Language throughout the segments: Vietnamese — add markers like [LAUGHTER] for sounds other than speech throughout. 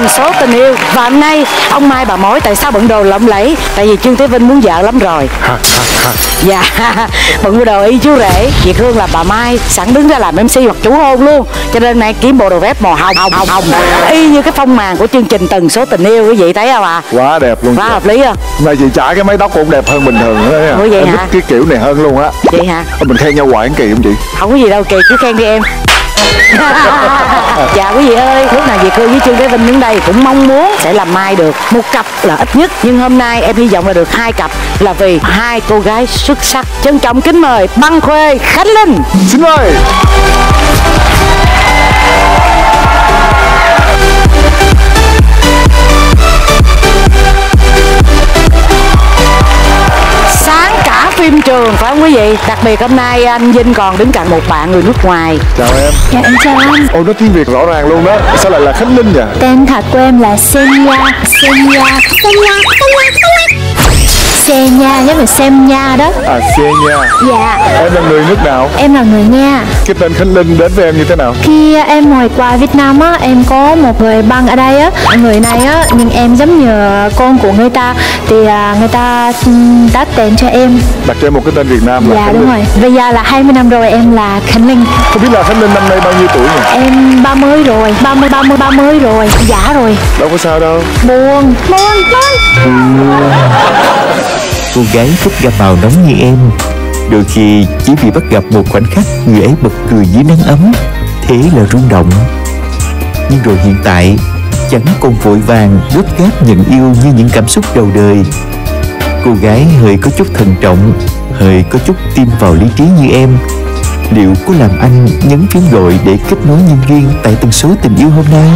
tần số tình yêu. Và hôm nay ông mai bà mối tại sao bận đồ lộng lẫy? Tại vì trương thế vinh muốn vợ lắm rồi. [LAUGHS] Dạ. [LAUGHS] Bận bộ đồ y chú rể. Việt Hương là bà Mai sẵn đứng ra làm MC hoặc chủ hôn luôn. Cho nên nay kiếm bộ đồ vest màu hồng hồng hồng y như cái phong màn của chương trình tần số tình yêu quý vị thấy không ạ? Quá đẹp luôn quá hợp lý không? Nay chị trả cái mái tóc cũng đẹp hơn bình thường nữa Ủa vậy Em hả? thích cái kiểu này hơn luôn á. Vậy hả? Mình khen nhau hoài kỳ không chị? Không có gì đâu kỳ cứ khen đi em [LAUGHS] dạ quý vị ơi, lúc nào Việt Hương với Trương Thế Vinh đứng đây cũng mong muốn sẽ làm mai được một cặp là ít nhất. Nhưng hôm nay em hy vọng là được hai cặp là vì hai cô gái xuất sắc. Trân trọng kính mời băng khuê, khánh linh. Xin mời. Quý vị đặc biệt hôm nay anh Vinh còn đứng cạnh một bạn người nước ngoài. Chào em. Dạ em chào anh. Ôi nói tiếng Việt rõ ràng luôn đó. Sao lại là Khánh Linh nhỉ Tên thật của em là Senya Senya Senya Senya giống như xem nha đó. À xe nha. Dạ. Em là người nước nào? Em là người Nga. Cái tên Khánh Linh đến với em như thế nào? Khi em hồi qua Việt Nam á Em có một người băng ở đây á. Người này á Nhưng em giống như con của người ta. Thì à, người ta ừm, đặt tên cho em. Đặt cho em một cái tên Việt Nam là Dạ Khánh đúng Linh. rồi. Bây giờ là 20 năm rồi em là Khánh Linh. Không biết là Khánh Linh năm nay bao nhiêu tuổi nhỉ? Em 30 rồi. 30 30 30 rồi. Giả rồi. Đâu có sao đâu. Buồn. Buồn Buồn cô gái thích gam màu nóng như em. Đôi khi chỉ vì bắt gặp một khoảnh khắc người ấy bật cười dưới nắng ấm, thế là rung động. Nhưng rồi hiện tại, chẳng còn vội vàng gấp gáp nhận yêu như những cảm xúc đầu đời. Cô gái hơi có chút thận trọng, hơi có chút tin vào lý trí như em. Liệu có làm anh nhấn phím gọi để kết nối nhân duyên tại tần số tình yêu hôm nay?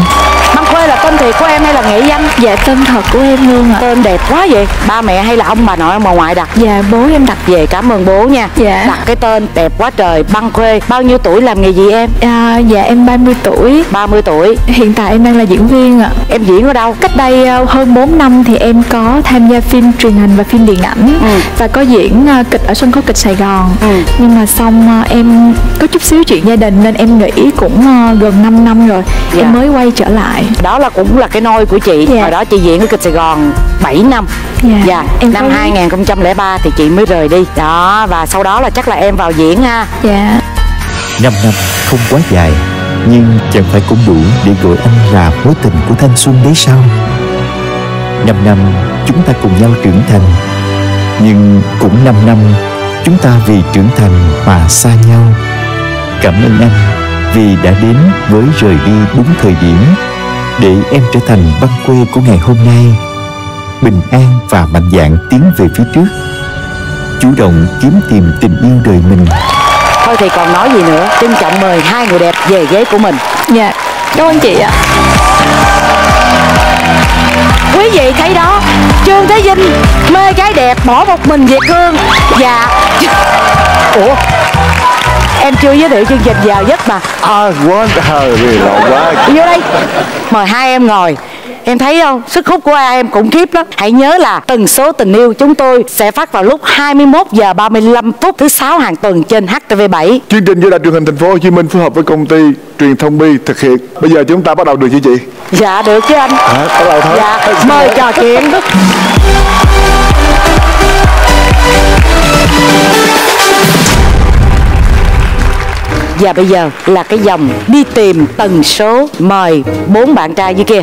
Băng khuê là tên thiệt của em hay là nghệ danh? Dạ tên thật của em luôn ạ. Tên đẹp quá vậy. Ba mẹ hay là ông bà nội ông bà ngoại đặt? Dạ bố em đặt. Về cảm ơn bố nha. Dạ. đặt cái tên đẹp quá trời băng khuê. Bao nhiêu tuổi làm nghề gì em? À, dạ em 30 tuổi. 30 tuổi. Hiện tại em đang là diễn viên ạ. Em diễn ở đâu? Cách đây ờ, hơn 4 năm thì em có tham gia phim truyền hình và phim điện ảnh Ừ. Và có diễn ờ, kịch ở sân khấu kịch Sài Gòn. Ừ. Nhưng mà xong ờ, em có chút xíu chuyện gia đình nên em nghỉ cũng gần 5 năm rồi. Dạ. Em mới quay trở lại đó là cũng là cái nôi của chị. Dạ. hồi đó chị diễn ở kịch Sài Gòn 7 năm. Dạ. dạ. Em năm có- 2003 thì chị mới rời đi. Đó và sau đó là chắc là em vào diễn ha. Dạ. 5 năm không quá dài Nhưng chẳng phải cũng đủ để gọi anh là mối tình của thanh xuân đấy sao? 5 năm chúng ta cùng nhau trưởng thành Nhưng cũng 5 năm chúng ta vì trưởng thành mà xa nhau. Cảm ơn anh vì đã đến với rời đi đúng thời điểm Để em trở thành băng quê của ngày hôm nay. Bình an và mạnh dạn tiến về phía trước. Chủ động kiếm tìm tình yêu đời mình. Thôi thì còn nói gì nữa trân trọng mời hai người đẹp về ghế của mình. Dạ Cảm ơn chị ạ. Quý vị thấy đó trương thế vinh mê gái đẹp bỏ một mình việt hương và ủa em chưa giới thiệu chương trình giờ giấc mà À Trời ơi lộn quá vô đây mời hai em ngồi Em thấy không? Sức hút của em khủng khiếp lắm. Hãy nhớ là tần số tình yêu chúng tôi sẽ phát vào lúc 21 giờ 35 phút thứ sáu hàng tuần trên HTV7. Chương trình do Đài truyền hình thành phố Hồ Chí Minh phối hợp với công ty truyền thông Bi thực hiện Bây giờ chúng ta bắt đầu được chứ chị Dạ được chứ anh. Hả? Bắt đầu thôi Dạ, mời trò chuyện. Và bây giờ là cái dòng đi tìm tần số mời bốn bạn trai như kia.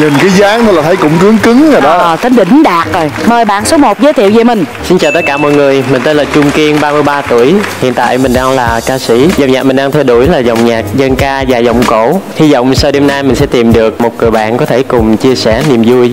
Nhìn cái dáng đó là thấy cũng cứng cứng rồi đó Ờ, tới đỉnh đạt rồi. Mời bạn số 1 giới thiệu về mình. Xin chào tất cả mọi người, mình tên là Trung Kiên, 33 tuổi. Hiện tại mình đang là ca sĩ. Dòng nhạc mình đang theo đuổi là dòng nhạc dân ca và giọng cổ. Hy vọng sau đêm nay mình sẽ tìm được một người bạn có thể cùng chia sẻ niềm vui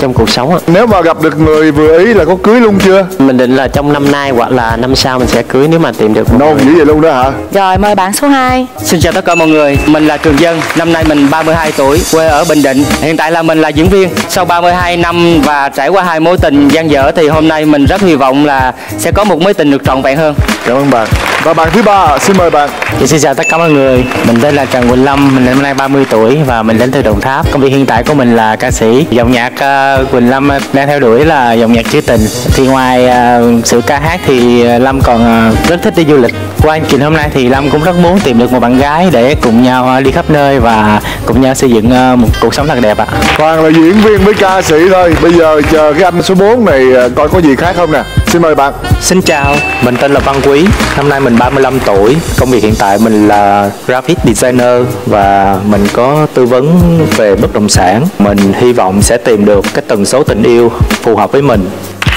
trong cuộc sống. Nếu mà gặp được người vừa ý là có cưới luôn chưa Mình định là trong năm nay hoặc là năm sau mình sẽ cưới nếu mà tìm được Non người. dữ vậy luôn đó hả Rồi mời bạn số 2. Xin chào tất cả mọi người, mình là Trường Dân, năm nay mình 32 tuổi, quê ở Bình Định. Hiện tại tại là mình là diễn viên. Sau 32 năm và trải qua hai mối tình gian dở thì hôm nay mình rất hy vọng là sẽ có một mối tình được trọn vẹn hơn. Cảm ơn bạn. Và bạn thứ ba xin mời bạn. Dạ, xin chào tất cả mọi người. Mình tên là Trần Quỳnh Lâm mình năm nay 30 tuổi và mình đến từ Đồng Tháp. Công việc hiện tại của mình là ca sĩ dòng nhạc uh, Quỳnh Lâm đang theo đuổi là dòng nhạc trữ tình. Thì ngoài uh, sự ca hát thì Lâm còn uh, rất thích đi du lịch. Qua chương trình hôm nay thì Lâm cũng rất muốn tìm được một bạn gái để cùng nhau đi khắp nơi và cùng nhau xây dựng một cuộc sống thật đẹp ạ. Toàn là diễn viên với ca sĩ thôi. Bây giờ chờ cái anh số 4 này coi có gì khác không nè. Xin mời bạn. Xin chào, mình tên là Văn Quý. Năm nay mình 35 tuổi. Công việc hiện tại mình là graphic designer và mình có tư vấn về bất động sản. Mình hy vọng sẽ tìm được cái tần số tình yêu phù hợp với mình.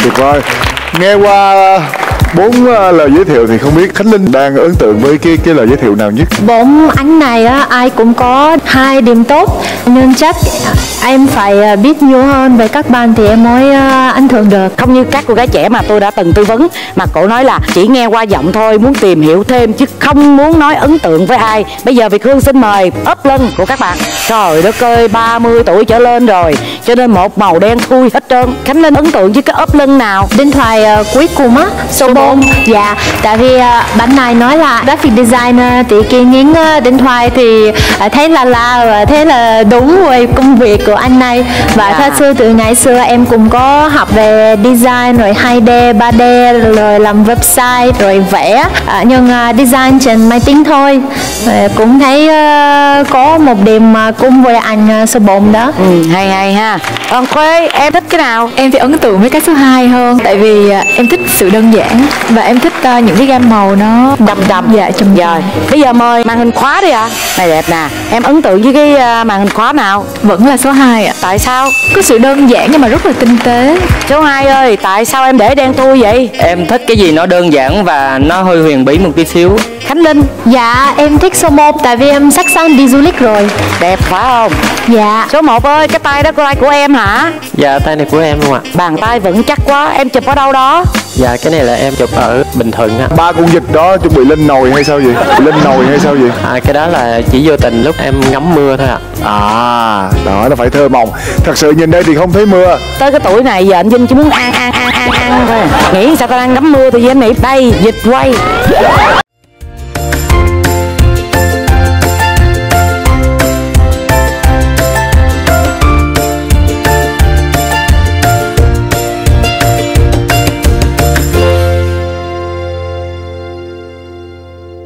Tuyệt vời. Nghe qua bốn ờ, lời giới thiệu thì không biết khánh linh đang ấn tượng với cái cái lời giới thiệu nào nhất? Bốn anh này á ai cũng có hai điểm tốt. Nên chắc em phải ờ, biết nhiều hơn về các bạn thì em mới ờ, ấn tượng được. Không như các cô gái trẻ mà tôi đã từng tư vấn mà cổ nói là chỉ nghe qua giọng thôi muốn tìm hiểu thêm chứ không muốn nói ấn tượng với ai. Bây giờ việt hương xin mời ấp lưng của các bạn. Trời đất ơi 30 tuổi trở lên rồi cho nên một màu đen thui hết trơn. Khánh linh ấn tượng với cái ấp lưng nào? Điện thoại cuối cùng á số 4 không dạ tại vì uh, bạn này nói là graphic designer thì khi nghiến uh, điện thoại thì uh, thấy là la và thấy là đúng về công việc của anh này. Và dạ. thật sự từ ngày xưa em cũng có học về design rồi 2D 3D rồi làm website rồi vẽ. Uh, nhưng uh, design trên máy tính thôi. Uh, cũng thấy uh, có một điểm uh, cùng với anh uh, số 4 đó. Ừ, hay hay ha. Còn khuê em thích cái nào? Em thì ấn tượng với cái số 2 hơn tại vì uh, em thích sự đơn giản và em thích uh, những cái gam màu nó đậm đậm dạ trầm rồi bây giờ mời màn hình khóa đi ạ. À. này đẹp nè. Em ấn tượng với cái uh, màn hình khóa nào? Vẫn là số 2 ạ. À. tại sao? Có sự đơn giản nhưng mà rất là tinh tế. Số 2 ơi tại sao em để đen thui vậy? Em thích cái gì nó đơn giản và nó hơi huyền bí một tí xíu. Khánh Linh. Dạ em thích số 1 tại vì em sắp sang đi du lịch rồi. Đẹp phải không? Dạ. Số 1 ơi cái tay đó của ai? Của em hả? Dạ tay này của em luôn ạ. Bàn tay vẫn chắc quá. Em chụp ở đâu đó? Dạ cái này là em chụp ở Bình Thuận á Ba con vịt đó chuẩn bị lên nồi hay sao vậy? Lên nồi hay sao vậy? À cái đó là chỉ vô tình lúc em ngắm mưa thôi ạ à. à đó nó phải thơ mộng Thật sự nhìn đây thì không thấy mưa Tới cái tuổi này giờ anh Vinh chỉ muốn ăn ăn ăn ăn ăn thôi Nghĩ sao tao đang ngắm mưa thì anh nghĩ đây dịch quay